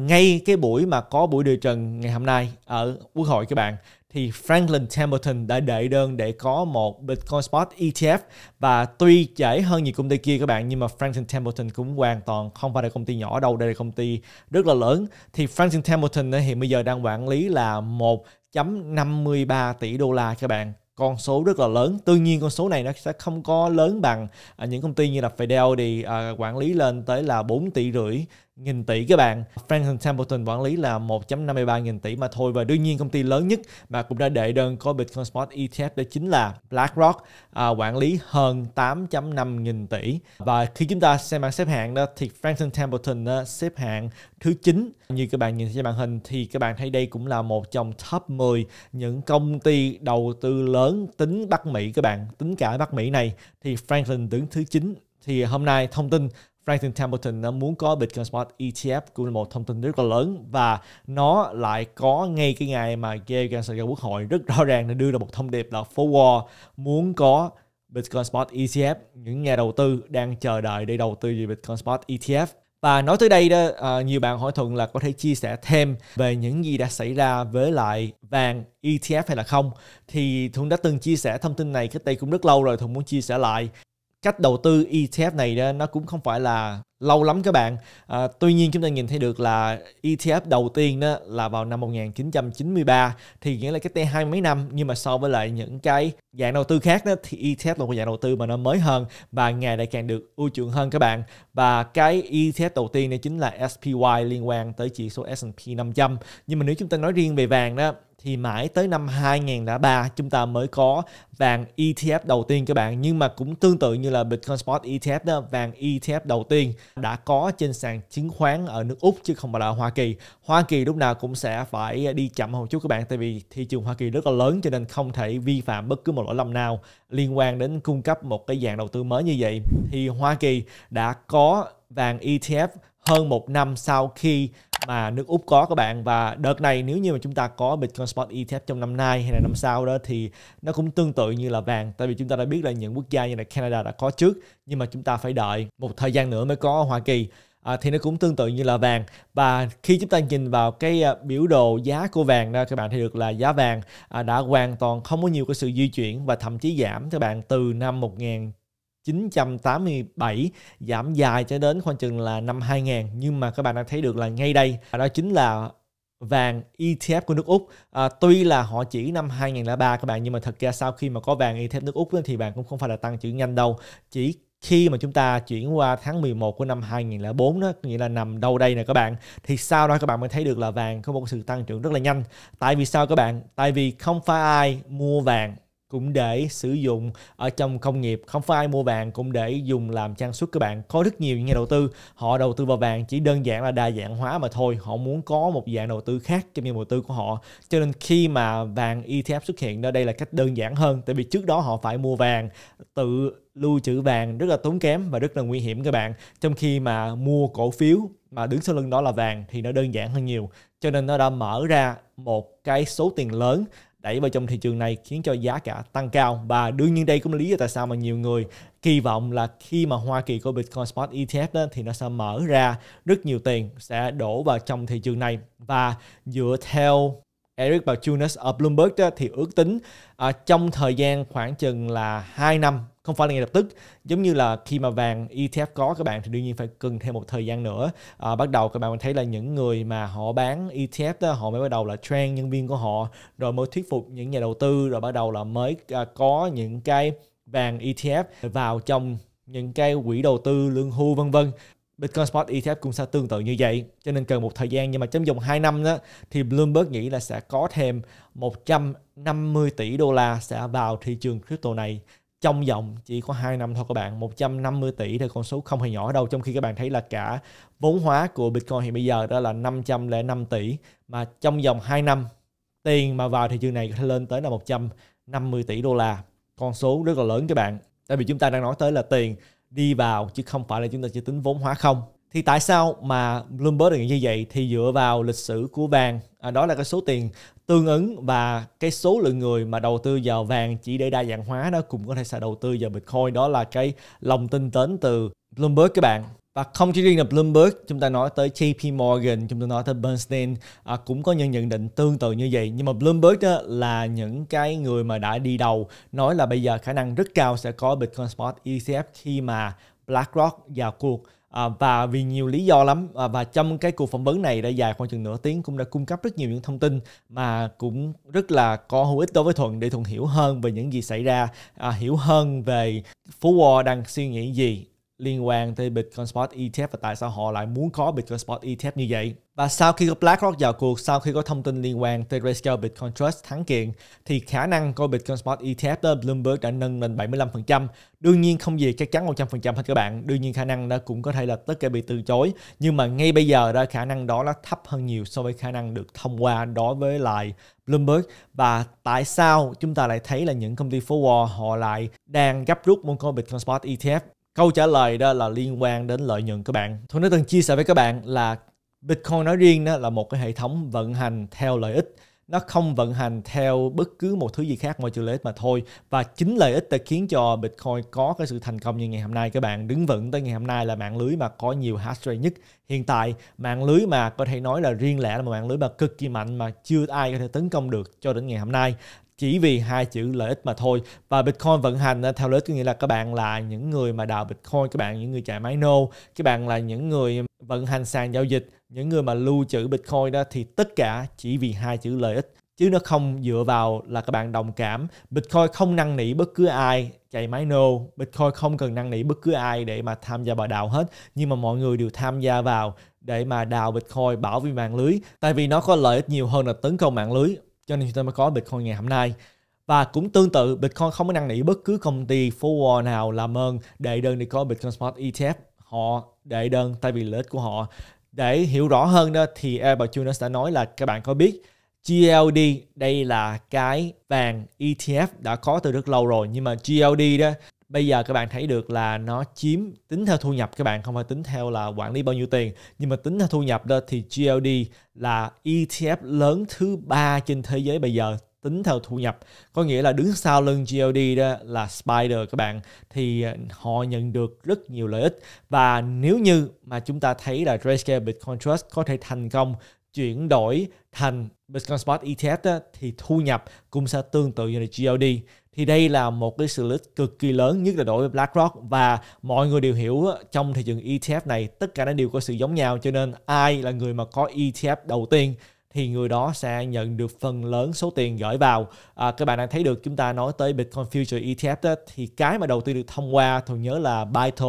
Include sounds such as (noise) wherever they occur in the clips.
ngay cái buổi mà có buổi điều trần ngày hôm nay ở quốc hội các bạn thì Franklin Templeton đã đệ đơn để có một Bitcoin Spot ETF và tuy trễ hơn nhiều công ty kia các bạn nhưng mà Franklin Templeton cũng hoàn toàn không phải là công ty nhỏ đâu đây là công ty rất là lớn. Thì Franklin Templeton hiện bây giờ đang quản lý là 1.53 tỷ đô la các bạn. Con số rất là lớn. Tuy nhiên con số này nó sẽ không có lớn bằng à, những công ty như là Fidelity à, quản lý lên tới là 4 tỷ rưỡi nghìn tỷ các bạn. Franklin Templeton quản lý là 1.53 nghìn tỷ mà thôi và đương nhiên công ty lớn nhất mà cũng đã đệ đơn có Bitcoin Spot ETF đó chính là BlackRock à, quản lý hơn 8.5 nghìn tỷ. Và khi chúng ta xem bảng xếp hạng đó thì Franklin Templeton đó, xếp hạng thứ 9 như các bạn nhìn trên màn hình thì các bạn thấy đây cũng là một trong top 10 những công ty đầu tư lớn tính Bắc Mỹ các bạn tính cả Bắc Mỹ này. Thì Franklin đứng thứ 9 thì hôm nay thông tin Franklin Templeton nó muốn có Bitcoin Spot ETF cũng là một thông tin rất là lớn và nó lại có ngay cái ngày mà Gary Gensler ra quốc hội rất rõ ràng để đưa ra một thông điệp là Forward muốn có Bitcoin Spot ETF những nhà đầu tư đang chờ đợi để đầu tư về Bitcoin Spot ETF và nói tới đây đó à, nhiều bạn hỏi thuận là có thể chia sẻ thêm về những gì đã xảy ra với lại vàng ETF hay là không. Thì thuận đã từng chia sẻ thông tin này cách đây cũng rất lâu rồi thuận muốn chia sẻ lại cách đầu tư ETF này đó, nó cũng không phải là lâu lắm các bạn. À, tuy nhiên chúng ta nhìn thấy được là ETF đầu tiên đó là vào năm 1993 thì nghĩa là cách đây hai mấy năm nhưng mà so với lại những cái dạng đầu tư khác đó thì ETF là một dạng đầu tư mà nó mới hơn và ngày lại càng được ưu chuộng hơn các bạn. Và cái ETF đầu tiên này chính là SPY liên quan tới chỉ số S&P 500. Nhưng mà nếu chúng ta nói riêng về vàng đó thì mãi tới năm 2003 chúng ta mới có vàng ETF đầu tiên các bạn. Nhưng mà cũng tương tự như là Bitcoin Spot ETF đó, vàng ETF đầu tiên đã có trên sàn chứng khoán ở nước Úc chứ không phải là Hoa Kỳ. Hoa Kỳ lúc nào cũng sẽ phải đi chậm một chút các bạn, tại vì thị trường Hoa Kỳ rất là lớn cho nên không thể vi phạm bất cứ một lỗi lầm nào liên quan đến cung cấp một cái dạng đầu tư mới như vậy. Thì Hoa Kỳ đã có vàng ETF hơn một năm sau khi mà nước Úc có các bạn. Và đợt này nếu như mà chúng ta có Bitcoin Spot ETF trong năm nay hay là năm sau đó thì nó cũng tương tự như là vàng. Tại vì chúng ta đã biết là những quốc gia như là Canada đã có trước nhưng mà chúng ta phải đợi một thời gian nữa mới có Hoa Kỳ. À, thì nó cũng tương tự như là vàng. Và khi chúng ta nhìn vào cái à, biểu đồ giá của vàng đó các bạn thấy được là giá vàng à, đã hoàn toàn không có nhiều cái sự di chuyển và thậm chí giảm các bạn từ năm 1000 987 giảm dài cho đến khoảng chừng là năm 2000 nhưng mà các bạn đã thấy được là ngay đây đó chính là vàng ETF của nước Úc. À, tuy là họ chỉ năm 2003 các bạn nhưng mà thật ra sau khi mà có vàng ETF nước Úc thì vàng cũng không phải là tăng trưởng nhanh đâu. Chỉ khi mà chúng ta chuyển qua tháng 11 của năm 2004 đó nghĩa là nằm đâu đây nè các bạn thì sau đó các bạn mới thấy được là vàng có một sự tăng trưởng rất là nhanh. Tại vì sao các bạn? Tại vì không phải ai mua vàng cũng để sử dụng ở trong công nghiệp. Không phải ai mua vàng cũng để dùng làm trang sức các bạn. Có rất nhiều nhà đầu tư, họ đầu tư vào vàng chỉ đơn giản là đa dạng hóa mà thôi. Họ muốn có một dạng đầu tư khác trong những đầu tư của họ. Cho nên khi mà vàng ETF xuất hiện đó, đây là cách đơn giản hơn. Tại vì trước đó họ phải mua vàng, tự lưu trữ vàng rất là tốn kém và rất là nguy hiểm các bạn. Trong khi mà mua cổ phiếu mà đứng sau lưng đó là vàng thì nó đơn giản hơn nhiều. Cho nên nó đã mở ra một cái số tiền lớn đẩy vào trong thị trường này khiến cho giá cả tăng cao. Và đương nhiên đây cũng là lý do tại sao mà nhiều người kỳ vọng là khi mà Hoa Kỳ có Bitcoin Spot ETF đó thì nó sẽ mở ra rất nhiều tiền sẽ đổ vào trong thị trường này. Và dựa theo Eric Balchunas ở Bloomberg đó, thì ước tính à, trong thời gian khoảng chừng là 2 năm không phải là ngay lập tức giống như là khi mà vàng ETF có các bạn thì đương nhiên phải cần thêm một thời gian nữa. À, bắt đầu các bạn thấy là những người mà họ bán ETF đó họ mới bắt đầu là train nhân viên của họ rồi mới thuyết phục những nhà đầu tư rồi bắt đầu là mới à, có những cái vàng ETF vào trong những cái quỹ đầu tư lương hưu vân vân. Bitcoin Spot ETF cũng sẽ tương tự như vậy, cho nên cần một thời gian, nhưng mà trong vòng 2 năm đó, thì Bloomberg nghĩ là sẽ có thêm 150 tỷ đô la sẽ vào thị trường crypto này. Trong vòng chỉ có 2 năm thôi các bạn 150 tỷ thì con số không hề nhỏ đâu, trong khi các bạn thấy là cả vốn hóa của Bitcoin hiện bây giờ đó là 505 tỷ, mà trong vòng 2 năm, tiền mà vào thị trường này có thể lên tới là 150 tỷ đô la. Con số rất là lớn các bạn. Tại vì chúng ta đang nói tới là tiền đi vào chứ không phải là chúng ta chỉ tính vốn hóa không. Thì tại sao mà Bloomberg được như vậy? Thì dựa vào lịch sử của vàng à, đó là cái số tiền tương ứng và cái số lượng người mà đầu tư vào vàng chỉ để đa dạng hóa đó cũng có thể sẽ đầu tư vào Bitcoin. Đó là cái lòng tin đến từ Bloomberg các bạn và không chỉ riêng là Bloomberg, chúng ta nói tới JP Morgan, chúng ta nói tới Bernstein à, cũng có những nhận định tương tự như vậy. Nhưng mà Bloomberg đó là những cái người mà đã đi đầu nói là bây giờ khả năng rất cao sẽ có Bitcoin Spot ETF khi mà BlackRock vào cuộc. À, và vì nhiều lý do lắm à, và trong cái cuộc phỏng vấn này đã dài khoảng chừng nửa tiếng cũng đã cung cấp rất nhiều những thông tin mà cũng rất là có hữu ích đối với thuận để thuận hiểu hơn về những gì xảy ra à, hiểu hơn về phú Wall đang suy nghĩ gì liên quan tới Bitcoin Spot ETF và tại sao họ lại muốn có Bitcoin Spot ETF như vậy. Và sau khi có BlackRock vào cuộc, sau khi có thông tin liên quan tới Grayscale Bitcoin Trust thắng kiện, thì khả năng có Bitcoin Spot ETF tới Bloomberg đã nâng lên 75%. Đương nhiên không gì chắc chắn 100% hết các bạn. Đương nhiên khả năng đó cũng có thể là tất cả bị từ chối. Nhưng mà ngay bây giờ đó khả năng đó là thấp hơn nhiều so với khả năng được thông qua đối với lại Bloomberg. Và tại sao chúng ta lại thấy là những công ty phố Wall họ lại đang gấp rút muốn có Bitcoin Spot ETF Câu trả lời đó là liên quan đến lợi nhuận các bạn. Tôi đã từng chia sẻ với các bạn là Bitcoin nói riêng đó là một cái hệ thống vận hành theo lợi ích. Nó không vận hành theo bất cứ một thứ gì khác ngoài trừ lợi ích mà thôi. Và chính lợi ích đã khiến cho Bitcoin có cái sự thành công như ngày hôm nay. Các bạn đứng vững tới ngày hôm nay là mạng lưới mà có nhiều hash rate nhất. Hiện tại, mạng lưới mà có thể nói là riêng lẻ là một mạng lưới mà cực kỳ mạnh mà chưa ai có thể tấn công được cho đến ngày hôm nay chỉ vì hai chữ lợi ích mà thôi. Và Bitcoin vận hành ờ, theo lợi ích có nghĩa là các bạn là những người mà đào Bitcoin, các bạn những người chạy máy nô, các bạn là những người vận hành sàn giao dịch, những người mà lưu trữ Bitcoin đó, thì tất cả chỉ vì hai chữ lợi ích. Chứ nó không dựa vào là các bạn đồng cảm. Bitcoin không năn nỉ bất cứ ai chạy máy nô. Bitcoin không cần năn nỉ bất cứ ai để mà tham gia vào đào hết. Nhưng mà mọi người đều tham gia vào để mà đào Bitcoin bảo vệ mạng lưới. Tại vì nó có lợi ích nhiều hơn là tấn công mạng lưới cho nên chúng ta mới có Bitcoin ngày hôm nay. Và cũng tương tự, Bitcoin không có năng nỉ bất cứ công ty forward nào làm ơn đệ đơn để có Bitcoin Spot ETF họ đệ đơn, tại vì lợi ích của họ. Để hiểu rõ hơn đó, thì Albert Jonas đã nói là các bạn có biết GLD đây là cái vàng ETF đã có từ rất lâu rồi. Nhưng mà GLD đó bây giờ các bạn thấy được là nó chiếm tính theo thu nhập các bạn không phải tính theo là quản lý bao nhiêu tiền. Nhưng mà tính theo thu nhập đó thì GLD là ETF lớn thứ ba trên thế giới bây giờ tính theo thu nhập. Có nghĩa là đứng sau lưng GLD đó là Spider các bạn thì ờ, họ nhận được rất nhiều lợi ích. Và nếu như mà chúng ta thấy là Grayscale Bitcoin Trust có thể thành công chuyển đổi thành Bitcoin Spot ETF đó, thì thu nhập cũng sẽ tương tự như là GLD thì đây là một cái sự lít cực kỳ lớn nhất là đối với BlackRock và mọi người đều hiểu trong thị trường ETF này tất cả nó đều có sự giống nhau cho nên ai là người mà có ETF đầu tiên thì người đó sẽ nhận được phần lớn số tiền gửi vào. À, các bạn đang thấy được chúng ta nói tới Bitcoin Future ETF đó, thì cái mà đầu tiên được thông qua thường nhớ là Byto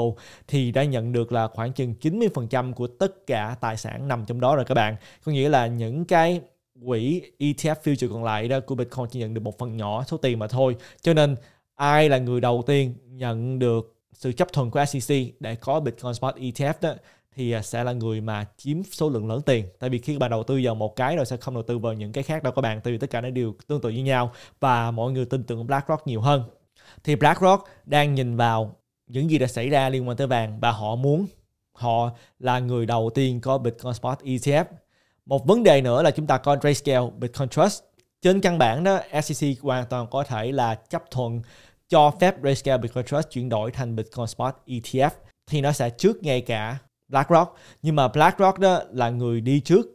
thì đã nhận được là khoảng chừng 90% của tất cả tài sản nằm trong đó rồi các bạn. Có nghĩa là những cái quỹ ETF future còn lại đó, của Bitcoin chỉ nhận được một phần nhỏ số tiền mà thôi. Cho nên, ai là người đầu tiên nhận được sự chấp thuận của SEC để có Bitcoin Spot ETF đó, thì à, sẽ là người mà chiếm số lượng lớn tiền. Tại vì khi bạn đầu tư vào một cái rồi sẽ không đầu tư vào những cái khác đâu các bạn, tại vì tất cả nó đều tương tự như nhau và mọi người tin tưởng BlackRock nhiều hơn. Thì BlackRock đang nhìn vào những gì đã xảy ra liên quan tới vàng và họ muốn, họ là người đầu tiên có Bitcoin Spot ETF một vấn đề nữa là chúng ta có Grayscale Bitcoin Trust trên căn bản đó SEC hoàn toàn có thể là chấp thuận cho phép Grayscale Bitcoin Trust chuyển đổi thành Bitcoin Spot ETF thì nó sẽ trước ngay cả BlackRock. Nhưng mà BlackRock đó là người đi trước.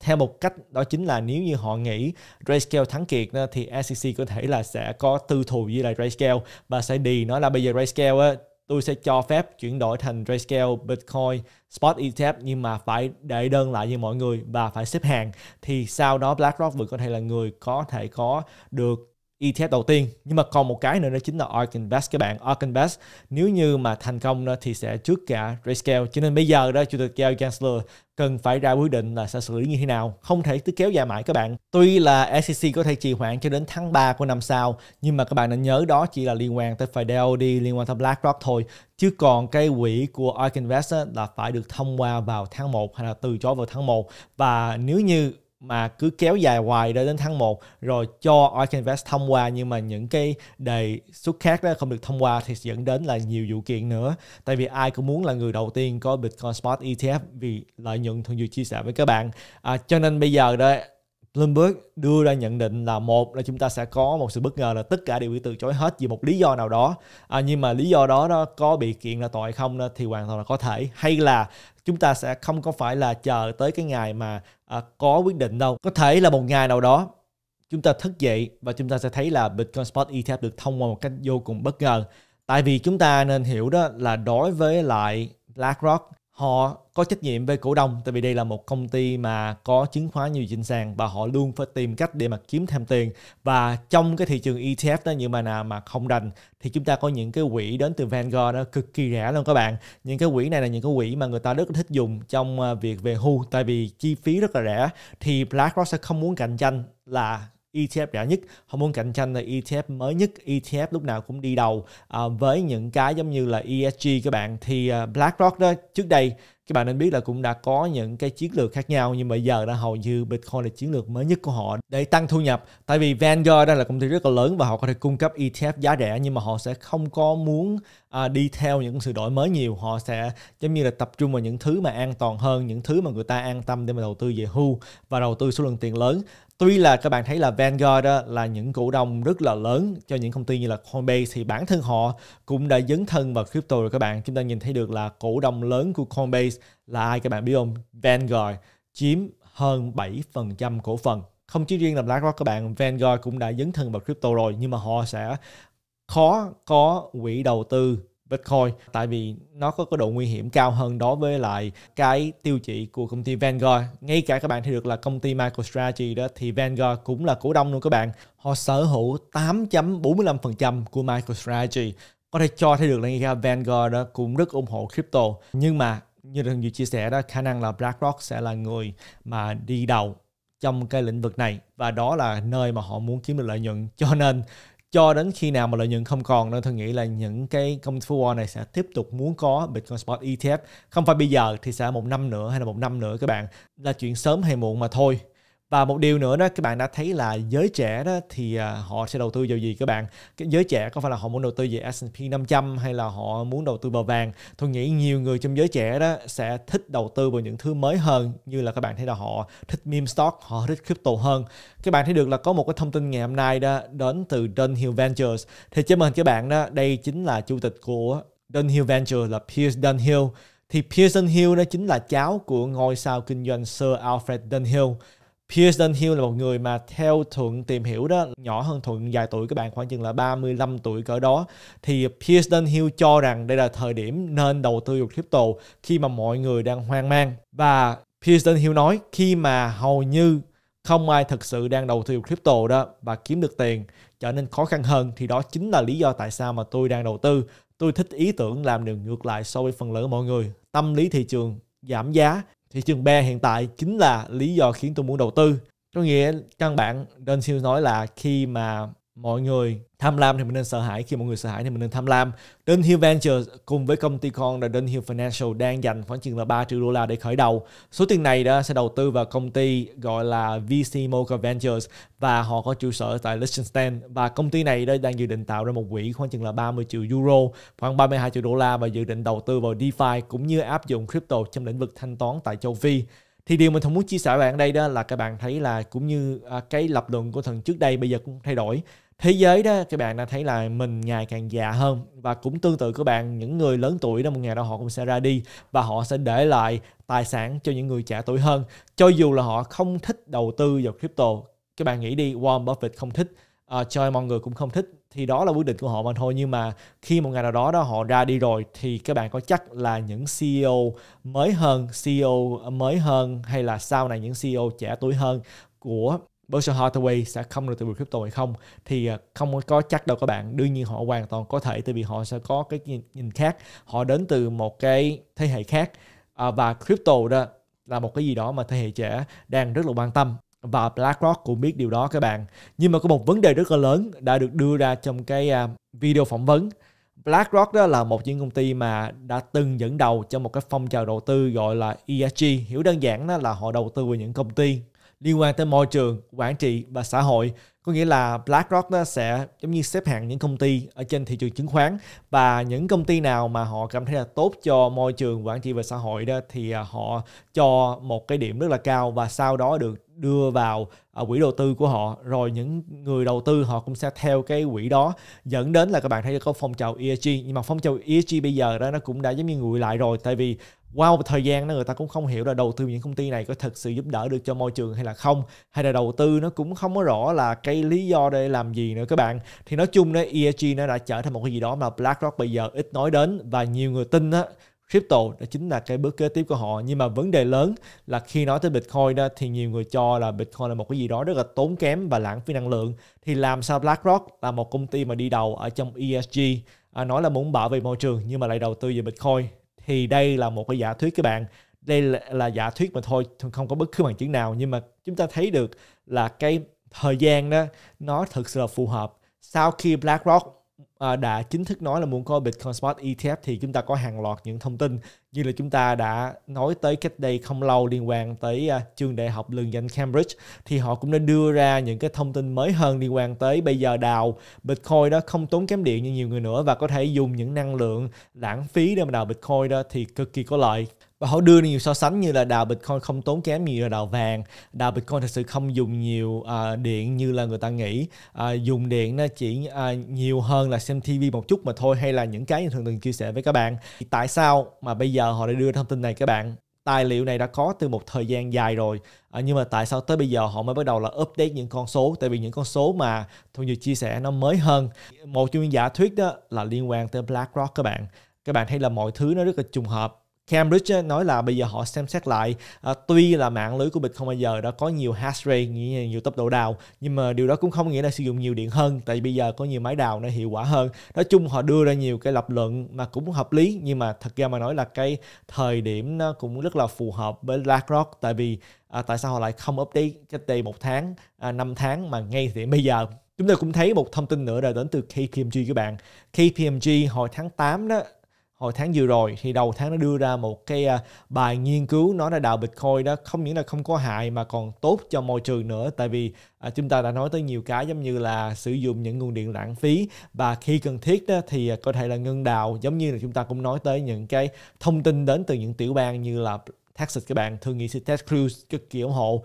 Theo một cách đó chính là nếu như họ nghĩ Grayscale thắng kiệt đó, thì SEC có thể là sẽ có tư thù với lại Grayscale. Và sẽ đi nói là bây giờ Grayscale tôi sẽ cho phép chuyển đổi thành Grayscale, Bitcoin, Spot ETF nhưng mà phải để đơn lại như mọi người và phải xếp hàng. Thì sau đó BlackRock vừa có thể là người có thể có được ETF đầu tiên. Nhưng mà còn một cái nữa đó chính là ARK Invest các bạn. ARK Invest nếu như mà thành công đó thì sẽ trước cả Grayscale. Cho nên bây giờ đó, chủ tịch Gary Gensler cần phải ra quyết định là sẽ xử lý như thế nào. Không thể cứ kéo dài mãi các bạn. Tuy là SEC có thể trì hoãn cho đến tháng 3 của năm sau, nhưng mà các bạn nên nhớ đó chỉ là liên quan tới Fidelity liên quan tới BlackRock thôi. Chứ còn cái quỹ của ARK Invest là phải được thông qua vào tháng 1 hay là từ chối vào tháng 1 và nếu như mà cứ kéo dài hoài đến tháng 1 rồi cho ARK Invest thông qua. Nhưng mà những cái đề xuất khác đó không được thông qua thì dẫn đến là nhiều vụ kiện nữa. Tại vì ai cũng muốn là người đầu tiên có Bitcoin Spot ETF vì lợi nhuận thường dự chia sẻ với các bạn. À, cho nên bây giờ đó Bloomberg đưa ra nhận định là một là chúng ta sẽ có một sự bất ngờ là tất cả đều bị từ chối hết vì một lý do nào đó. À, nhưng mà lý do đó đó có bị kiện là tội không đó, thì hoàn toàn là có thể. Hay là chúng ta sẽ không có phải là chờ tới cái ngày mà à, có quyết định đâu. Có thể là một ngày nào đó chúng ta thức dậy và chúng ta sẽ thấy là Bitcoin Spot ETF được thông qua một cách vô cùng bất ngờ. Tại vì chúng ta nên hiểu đó là đối với lại BlackRock họ có trách nhiệm với cổ đông, tại vì đây là một công ty mà có chứng khoán nhiều trên sàn và họ luôn phải tìm cách để mà kiếm thêm tiền. Và trong cái thị trường ETF đó những bạn nào mà không đành thì chúng ta có những cái quỹ đến từ Vanguard đó, cực kỳ rẻ luôn các bạn. Những cái quỹ này là những cái quỹ mà người ta rất thích dùng trong à, việc về hưu, tại vì chi phí rất là rẻ, thì BlackRock sẽ không muốn cạnh tranh là ETF rẻ nhất. Họ muốn cạnh tranh là ETF mới nhất. ETF lúc nào cũng đi đầu. À, với những cái giống như là ESG các bạn thì à, BlackRock đó trước đây các bạn nên biết là cũng đã có những cái chiến lược khác nhau nhưng bây giờ đã hầu như Bitcoin là chiến lược mới nhất của họ để tăng thu nhập. Tại vì Vanguard đây là công ty rất là lớn và họ có thể cung cấp ETF giá rẻ nhưng mà họ sẽ không có muốn à, đi theo những sự đổi mới nhiều. Họ sẽ giống như là tập trung vào những thứ mà an toàn hơn những thứ mà người ta an tâm để mà đầu tư về hưu và đầu tư số lượng tiền lớn tuy là các bạn thấy là Vanguard đó là những cổ đông rất là lớn cho những công ty như là Coinbase thì bản thân họ cũng đã dấn thân vào crypto rồi các bạn. Chúng ta nhìn thấy được là cổ đông lớn của Coinbase là ai các bạn biết không? Vanguard chiếm hơn 7% cổ phần. Không chỉ riêng là BlackRock các bạn, Vanguard cũng đã dấn thân vào crypto rồi, nhưng mà họ sẽ khó có quỹ đầu tư Bitcoin, tại vì nó có cái độ nguy hiểm cao hơn đối với lại cái tiêu chí của công ty Vanguard. Ngay cả các bạn thấy được là công ty MicroStrategy đó, thì Vanguard cũng là cổ đông luôn các bạn. Họ sở hữu 8.45% của MicroStrategy. Có thể cho thấy được là ngay cả Vanguard đó cũng rất ủng hộ crypto. Nhưng mà như đừng như chia sẻ đó, khả năng là BlackRock sẽ là người mà đi đầu trong cái lĩnh vực này và đó là nơi mà họ muốn kiếm được lợi nhuận cho nên cho đến khi nào mà lợi nhuận không còn nên tôi nghĩ là những cái công ty forward này sẽ tiếp tục muốn có Bitcoin Spot ETF không phải bây giờ thì sẽ một năm nữa hay là một năm nữa các bạn. Là chuyện sớm hay muộn mà thôi và một điều nữa đó, các bạn đã thấy là giới trẻ đó thì à, họ sẽ đầu tư vào gì các bạn? Cái giới trẻ có phải là họ muốn đầu tư về S&P 500 hay là họ muốn đầu tư vào vàng? Tôi nghĩ nhiều người trong giới trẻ đó sẽ thích đầu tư vào những thứ mới hơn, như là các bạn thấy là họ thích meme stock, họ thích crypto hơn. Các bạn thấy được là có một cái thông tin ngày hôm nay đó, đến từ Dunhill Ventures. Thì chào mừng các bạn đó, đây chính là chủ tịch của Dunhill Ventures là Pierce Dunhill thì Pearson Dunhill đó chính là cháu của ngôi sao kinh doanh Sir Alfred Dunhill Pierce Dunhill là một người mà theo Thuận tìm hiểu đó, nhỏ hơn Thuận vài tuổi, các bạn khoảng chừng là 35 tuổi cỡ đó. Thì Pierce Dunhill cho rằng đây là thời điểm nên đầu tư vào crypto khi mà mọi người đang hoang mang. Và Pierce Dunhill nói khi mà hầu như không ai thực sự đang đầu tư vào crypto đó và kiếm được tiền trở nên khó khăn hơn, thì đó chính là lý do tại sao mà tôi đang đầu tư. Tôi thích ý tưởng làm điều ngược lại so với phần lớn mọi người. Tâm lý thị trường giảm giá thị trường bear hiện tại chính là lý do khiến tôi muốn đầu tư. Có nghĩa căn bản Don siêu nói là khi mà mọi người tham lam thì mình nên sợ hãi. Khi mọi người sợ hãi thì mình nên tham lam. Dunhill Ventures cùng với công ty con là Dunhill Financial đang dành khoảng chừng là 3 triệu đô la để khởi đầu. Số tiền này đó sẽ đầu tư vào công ty gọi là VC Mocha Ventures và họ có trụ sở tại Liechtenstein. Và công ty này đó đang dự định tạo ra một quỹ khoảng chừng là 30 triệu euro, khoảng 32 triệu đô la và dự định đầu tư vào DeFi cũng như áp dụng crypto trong lĩnh vực thanh toán tại châu Phi thì điều mình không muốn chia sẻ với bạn đây đó là các bạn thấy là cũng như à, cái lập luận của thần trước đây bây giờ cũng thay đổi. Thế giới đó, các bạn đã thấy là mình ngày càng già hơn và cũng tương tự các bạn, những người lớn tuổi đó một ngày đó họ cũng sẽ ra đi và họ sẽ để lại tài sản cho những người trẻ tuổi hơn. Cho dù là họ không thích đầu tư vào crypto, các bạn nghĩ đi, Warren Buffett không thích uh, cho mọi người cũng không thích. Thì đó là quyết định của họ mà thôi. Nhưng mà khi một ngày nào đó đó họ ra đi rồi thì các bạn có chắc là những CEO mới hơn CEO mới hơn hay là sau này những CEO trẻ tuổi hơn của Berkshire Hathaway sẽ không được từ crypto hay không? Thì ờ, không có chắc đâu các bạn. Đương nhiên họ hoàn toàn có thể tại vì họ sẽ có cái nhìn khác. Họ đến từ một cái thế hệ khác. À, và crypto đó là một cái gì đó mà thế hệ trẻ đang rất là quan tâm và BlackRock cũng biết điều đó các bạn. Nhưng mà có một vấn đề rất là lớn đã được đưa ra trong cái à, video phỏng vấn. BlackRock đó là một những công ty mà đã từng dẫn đầu trong một cái phong trào đầu tư gọi là ESG hiểu đơn giản đó là họ đầu tư vào những công ty liên quan tới môi trường, quản trị và xã hội có nghĩa là BlackRock nó sẽ giống như xếp hạng những công ty ở trên thị trường chứng khoán. Và những công ty nào mà họ cảm thấy là tốt cho môi trường quản trị và xã hội đó thì à, họ cho một cái điểm rất là cao và sau đó được đưa vào à, quỹ đầu tư của họ. Rồi những người đầu tư họ cũng sẽ theo cái quỹ đó. Dẫn đến là các bạn thấy có phong trào ESG nhưng mà phong trào ESG bây giờ đó, nó cũng đã giống như nguội lại rồi. Tại vì qua một thời gian đó người ta cũng không hiểu là đầu tư những công ty này có thực sự giúp đỡ được cho môi trường hay là không hay là đầu tư nó cũng không có rõ là cái lý do để làm gì nữa các bạn. Thì nói chung đó ESG nó đã trở thành một cái gì đó mà BlackRock bây giờ ít nói đến và nhiều người tin á crypto đó chính là cái bước kế tiếp của họ. Nhưng mà vấn đề lớn là khi nói tới bitcoin đó thì nhiều người cho là bitcoin là một cái gì đó rất là tốn kém và lãng phí năng lượng. Thì làm sao BlackRock là một công ty mà đi đầu ở trong ESG à, nói là muốn bảo vệ môi trường nhưng mà lại đầu tư về bitcoin thì đây là một cái giả thuyết các bạn. Đây là, là giả thuyết mà thôi không có bất cứ bằng chứng nào. Nhưng mà chúng ta thấy được là cái thời gian đó nó thực sự là phù hợp. Sau khi BlackRock À, đã chính thức nói là muốn có Bitcoin Spot ETF thì chúng ta có hàng loạt những thông tin như là chúng ta đã nói tới cách đây không lâu liên quan tới uh, trường đại học lừng danh Cambridge thì họ cũng đã đưa ra những cái thông tin mới hơn liên quan tới bây giờ đào Bitcoin đó không tốn kém điện như nhiều người nữa và có thể dùng những năng lượng lãng phí để mà đào Bitcoin đó thì cực kỳ có lợi và họ đưa nhiều so sánh như là đào Bitcoin không tốn kém nhiều là đào vàng. Đào Bitcoin thật sự không dùng nhiều uh, điện như là người ta nghĩ. Uh, dùng điện nó chỉ uh, nhiều hơn là xem TV một chút mà thôi hay là những cái như thường thường chia sẻ với các bạn. Thì tại sao mà bây giờ họ lại đưa thông tin này các bạn? Tài liệu này đã có từ một thời gian dài rồi. À, nhưng mà tại sao tới bây giờ họ mới bắt đầu là update những con số? Tại vì những con số mà tôi vừa chia sẻ nó mới hơn. Một trong những giả thuyết đó là liên quan tới BlackRock các bạn. Các bạn thấy là mọi thứ nó rất là trùng hợp. Cambridge nói là bây giờ họ xem xét lại à, tuy là mạng lưới của Bitcoin bây giờ đã có nhiều hash rate nghĩa nhiều tốc độ đào nhưng mà điều đó cũng không nghĩa là sử dụng nhiều điện hơn tại vì bây giờ có nhiều máy đào nó hiệu quả hơn. Nói chung họ đưa ra nhiều cái lập luận mà cũng hợp lý nhưng mà thật ra mà nói là cái thời điểm nó cũng rất là phù hợp với BlackRock tại vì à, tại sao họ lại không update cách đây một tháng à, 5 tháng mà ngay thì bây giờ? Chúng ta cũng thấy một thông tin nữa là đến từ KPMG các bạn. KPMG hồi tháng 8 đó hồi tháng vừa rồi thì đầu tháng nó đưa ra một cái à, bài nghiên cứu nó là đào Bitcoin đó không những là không có hại mà còn tốt cho môi trường nữa. Tại vì à, chúng ta đã nói tới nhiều cái giống như là sử dụng những nguồn điện lãng phí và khi cần thiết đó thì à, có thể là ngưng đào. Giống như là chúng ta cũng nói tới những cái thông tin đến từ những tiểu bang như là Texas các bạn thương nghị sĩ Ted Cruz cực kỳ ủng hộ.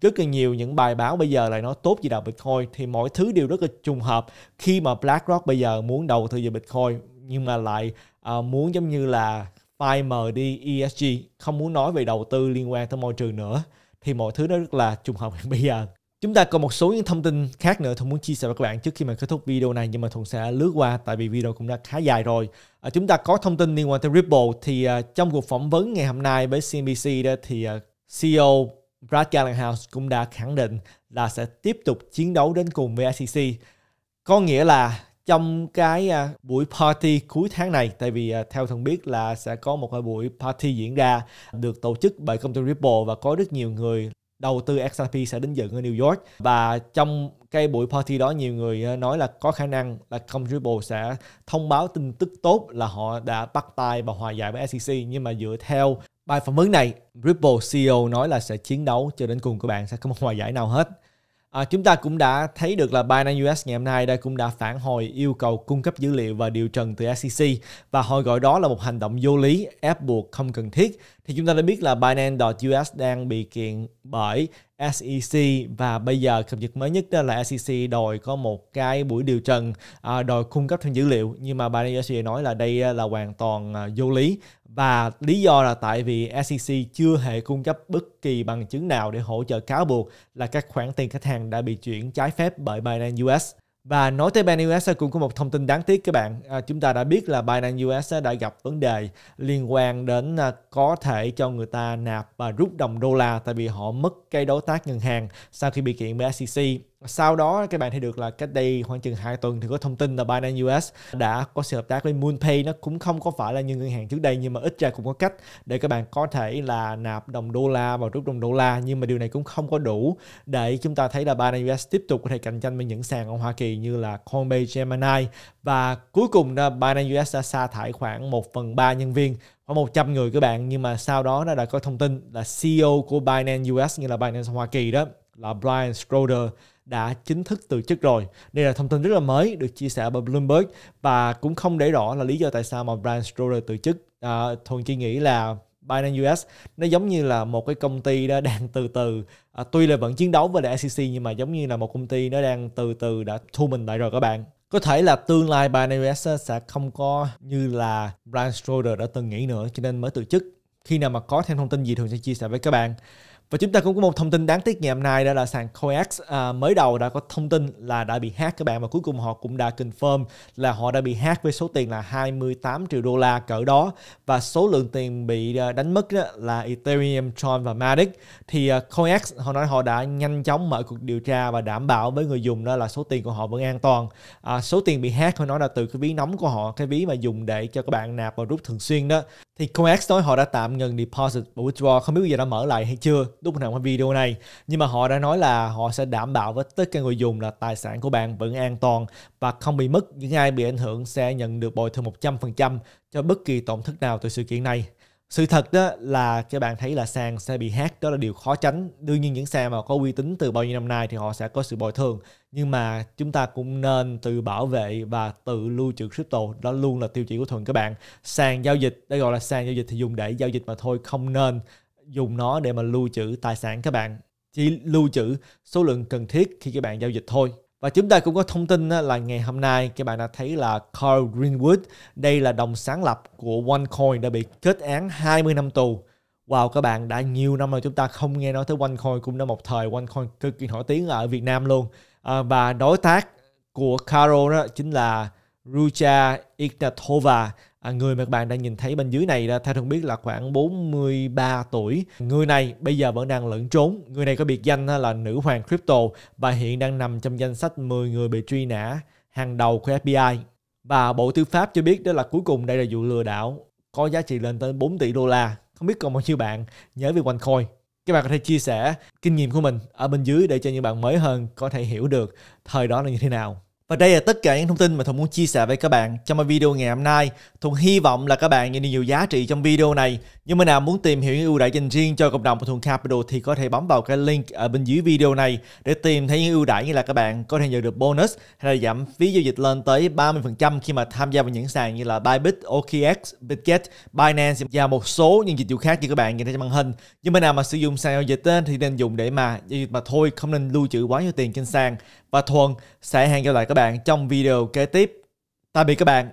Rất là nhiều những bài báo bây giờ lại nói tốt gì đào Bitcoin thì mọi thứ đều rất là trùng hợp. Khi mà BlackRock bây giờ muốn đầu tư vào Bitcoin nhưng mà lại uh, muốn giống như là phai mờ đi ESG không muốn nói về đầu tư liên quan tới môi trường nữa thì mọi thứ nó rất là trùng hợp. (laughs) Bây giờ chúng ta còn một số những thông tin khác nữa tôi muốn chia sẻ với các bạn trước khi mà kết thúc video này nhưng mà thuận sẽ lướt qua tại vì video cũng đã khá dài rồi. À, chúng ta có thông tin liên quan tới Ripple thì uh, trong cuộc phỏng vấn ngày hôm nay với CNBC đó thì uh, CEO Brad Garlinghouse cũng đã khẳng định là sẽ tiếp tục chiến đấu đến cùng với SEC có nghĩa là trong cái uh, buổi party cuối tháng này. Tại vì uh, theo thần biết là sẽ có một cái buổi party diễn ra được tổ chức bởi công ty Ripple và có rất nhiều người đầu tư XRP sẽ đến dự ở New York. Và trong cái buổi party đó nhiều người à, nói là có khả năng là công ty Ripple sẽ thông báo tin tức tốt là họ đã bắt tay và hòa giải với SEC nhưng mà dựa theo bài phỏng vấn này Ripple CEO nói là sẽ chiến đấu cho đến cùng các bạn sẽ không hòa giải nào hết. À, chúng ta cũng đã thấy được là Binance US ngày hôm nay đây cũng đã phản hồi yêu cầu cung cấp dữ liệu và điều trần từ SEC và họ gọi đó là một hành động vô lý, ép buộc không cần thiết. Thì chúng ta đã biết là Binance.us đang bị kiện bởi SEC và bây giờ cập nhật mới nhất đó là SEC đòi có một cái buổi điều trần à, đòi cung cấp thêm dữ liệu nhưng mà Binance US nói là đây à, là hoàn toàn à, vô lý và lý do là tại vì SEC chưa hề cung cấp bất kỳ bằng chứng nào để hỗ trợ cáo buộc là các khoản tiền khách hàng đã bị chuyển trái phép bởi Binance US. Và nói tới Binance US cũng có một thông tin đáng tiếc các bạn. À, chúng ta đã biết là Binance US đã gặp vấn đề liên quan đến à, có thể cho người ta nạp và rút đồng đô la tại vì họ mất cái đối tác ngân hàng sau khi bị kiện bởi SEC sau đó các bạn thấy được là cách đây khoảng chừng 2 tuần thì có thông tin là Binance US đã có sự hợp tác với MoonPay. Nó cũng không có phải là như ngân hàng trước đây nhưng mà ít ra cũng có cách để các bạn có thể là nạp đồng đô la vào rút đồng đô la. Nhưng mà điều này cũng không có đủ để chúng ta thấy là Binance US tiếp tục có thể cạnh tranh với những sàn ở Hoa Kỳ như là Coinbase, Gemini. Và cuối cùng là Binance US đã sa thải khoảng 1 phần 3 nhân viên khoảng 100 người các bạn. Nhưng mà sau đó nó đã có thông tin là CEO của Binance US như là Binance Hoa Kỳ đó là Brian Schroeder đã chính thức từ chức rồi. Đây là thông tin rất là mới được chia sẻ bởi Bloomberg và cũng không để rõ là lý do tại sao mà Brian Stroller từ chức. À, Thuần chỉ nghĩ là Binance US nó giống như là một cái công ty đó đang từ từ à, tuy là vẫn chiến đấu với lại SEC nhưng mà giống như là một công ty nó đang từ từ đã thu mình lại rồi các bạn có thể là tương lai Binance US sẽ không có như là Brian Stroller đã từng nghĩ nữa cho nên mới từ chức khi nào mà có thêm thông tin gì thường sẽ chia sẻ với các bạn và chúng ta cũng có một thông tin đáng tiếc ngày hôm nay đó là sàn CoinEx à, mới đầu đã có thông tin là đã bị hack các bạn và cuối cùng họ cũng đã confirm là họ đã bị hack với số tiền là 28 triệu đô la cỡ đó. Và số lượng tiền bị à, đánh mất đó là Ethereum, Tron và Matic thì à, uh, CoinEx họ nói họ đã nhanh chóng mở cuộc điều tra và đảm bảo với người dùng đó là số tiền của họ vẫn an toàn. À, số tiền bị hack họ nói là từ cái ví nóng của họ cái ví mà dùng để cho các bạn nạp và rút thường xuyên đó. Thì CoinEx nói họ đã tạm ngừng deposit và withdraw. Không biết bây giờ đã mở lại hay chưa? Lúc nào cái video này. Nhưng mà họ đã nói là họ sẽ đảm bảo với tất cả người dùng là tài sản của bạn vẫn an toàn và không bị mất. Những ai bị ảnh hưởng sẽ nhận được bồi thường 100% cho bất kỳ tổn thất nào từ sự kiện này. Sự thật đó là các bạn thấy là sàn sẽ bị hack, đó là điều khó tránh. Đương nhiên những sàn mà có uy tín từ bao nhiêu năm nay thì họ sẽ có sự bồi thường. Nhưng mà chúng ta cũng nên tự bảo vệ và tự lưu trữ crypto. Đó luôn là tiêu chí của thuần các bạn. Sàn giao dịch, đây gọi là sàn giao dịch thì dùng để giao dịch mà thôi, không nên dùng nó để mà lưu trữ tài sản các bạn chỉ lưu trữ số lượng cần thiết khi các bạn giao dịch thôi và chúng ta cũng có thông tin là ngày hôm nay các bạn đã thấy là Carl Greenwood, đây là đồng sáng lập của OneCoin đã bị kết án 20 năm tù. Wow các bạn, đã nhiều năm rồi chúng ta không nghe nói tới OneCoin cũng đã một thời OneCoin cực kỳ nổi tiếng ở Việt Nam luôn. À, và đối tác của Carl đó chính là Rucha Ignatova À, người mà các bạn đang nhìn thấy bên dưới này theo thông biết là khoảng 43 tuổi. Người này bây giờ vẫn đang lẫn trốn. Người này có biệt danh là nữ hoàng crypto và hiện đang nằm trong danh sách 10 người bị truy nã hàng đầu của FBI. Và Bộ Tư pháp cho biết đó là cuối cùng đây là vụ lừa đảo có giá trị lên tới 4 tỷ đô la. Không biết còn bao nhiêu bạn nhớ về OneCoin. Các bạn có thể chia sẻ kinh nghiệm của mình ở bên dưới để cho những bạn mới hơn có thể hiểu được thời đó là như thế nào. Và đây là tất cả những thông tin mà Thuận muốn chia sẻ với các bạn trong video ngày hôm nay. Thuận hy vọng là các bạn nhận được nhiều giá trị trong video này. Nhưng mà nào muốn tìm hiểu những ưu đãi dành riêng cho cộng đồng của Thuận Capital thì có thể bấm vào cái link ở bên dưới video này để tìm thấy những ưu đãi như là các bạn có thể nhận được bonus hay là giảm phí giao dịch lên tới 30% khi mà tham gia vào những sàn như là Bybit, OKX, Bitget, Binance và một số những dịch vụ khác như các bạn nhìn thấy trên màn hình. Nhưng mà nào mà sử dụng sàn giao dịch thì nên dùng để mà giao dịch mà thôi, không nên lưu trữ quá nhiều tiền trên sàn. Và Thuận sẽ hẹn gặp lại các bạn trong video kế tiếp. Tạm biệt các bạn.